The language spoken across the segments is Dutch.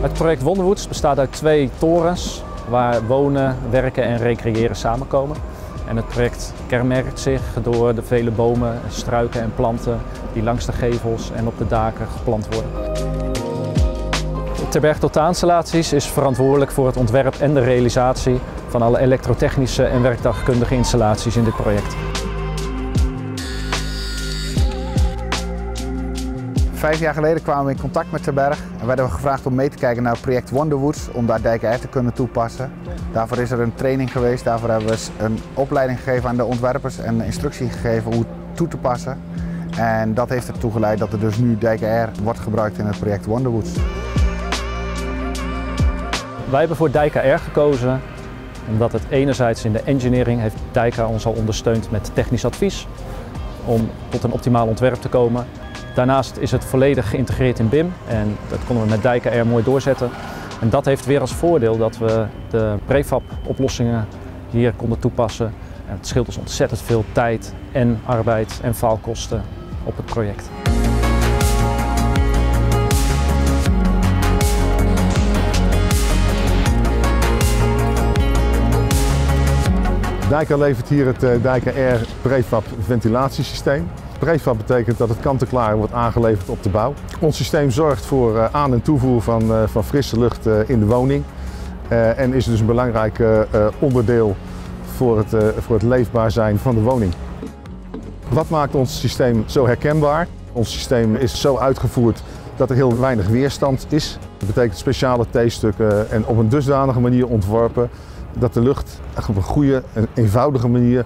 Het project Wonderwoods bestaat uit twee torens waar wonen, werken en recreëren samenkomen. En het project kenmerkt zich door de vele bomen, struiken en planten die langs de gevels en op de daken geplant worden. Terberg Totaalinstallaties is verantwoordelijk voor het ontwerp en de realisatie van alle elektrotechnische en werktuigkundige installaties in dit project. Vijf jaar geleden kwamen we in contact met Terberg en werden we gevraagd om mee te kijken naar het project Wonderwoods om daar dijken te kunnen toepassen. Daarvoor is er een training geweest, daarvoor hebben we een opleiding gegeven aan de ontwerpers en instructie gegeven hoe het toe te passen. En dat heeft ertoe geleid dat er dus nu Dijken wordt gebruikt in het project Wonderwoods. Wij hebben voor Dijka R gekozen omdat het enerzijds in de engineering heeft Dijka ons al ondersteund met technisch advies om tot een optimaal ontwerp te komen. Daarnaast is het volledig geïntegreerd in BIM en dat konden we met Dijka R mooi doorzetten. En dat heeft weer als voordeel dat we de prefab oplossingen hier konden toepassen. En het scheelt ons ontzettend veel tijd en arbeid en faalkosten op het project. Dijker levert hier het eh, Dijker Air prefab ventilatiesysteem. Prefab betekent dat het kant-en-klaar wordt aangeleverd op de bouw. Ons systeem zorgt voor eh, aan- en toevoer van, eh, van frisse lucht in de woning. En is dus een belangrijk onderdeel voor het, voor het leefbaar zijn van de woning. Wat maakt ons systeem zo herkenbaar? Ons systeem is zo uitgevoerd dat er heel weinig weerstand is. Dat betekent speciale T-stukken en op een dusdanige manier ontworpen dat de lucht op een goede en eenvoudige manier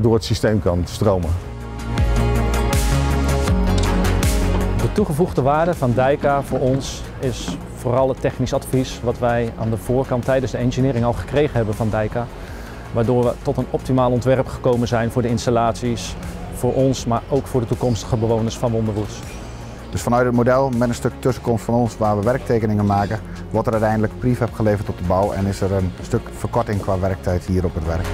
door het systeem kan stromen. Toegevoegde waarde van Dijka voor ons is vooral het technisch advies wat wij aan de voorkant tijdens de engineering al gekregen hebben van Dijka. Waardoor we tot een optimaal ontwerp gekomen zijn voor de installaties, voor ons, maar ook voor de toekomstige bewoners van Wonderwoods. Dus vanuit het model met een stuk tussenkomst van ons waar we werktekeningen maken, wordt er uiteindelijk prefab geleverd op de bouw en is er een stuk verkorting qua werktijd hier op het werk.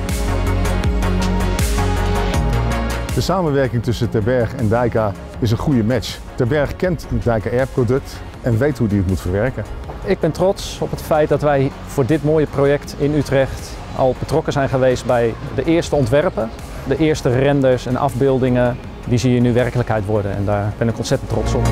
De samenwerking tussen Terberg en Dijka is een goede match. Terberg kent het Dijka Air product en weet hoe die het moet verwerken. Ik ben trots op het feit dat wij voor dit mooie project in Utrecht al betrokken zijn geweest bij de eerste ontwerpen. De eerste renders en afbeeldingen, die zie je nu werkelijkheid worden en daar ben ik ontzettend trots op.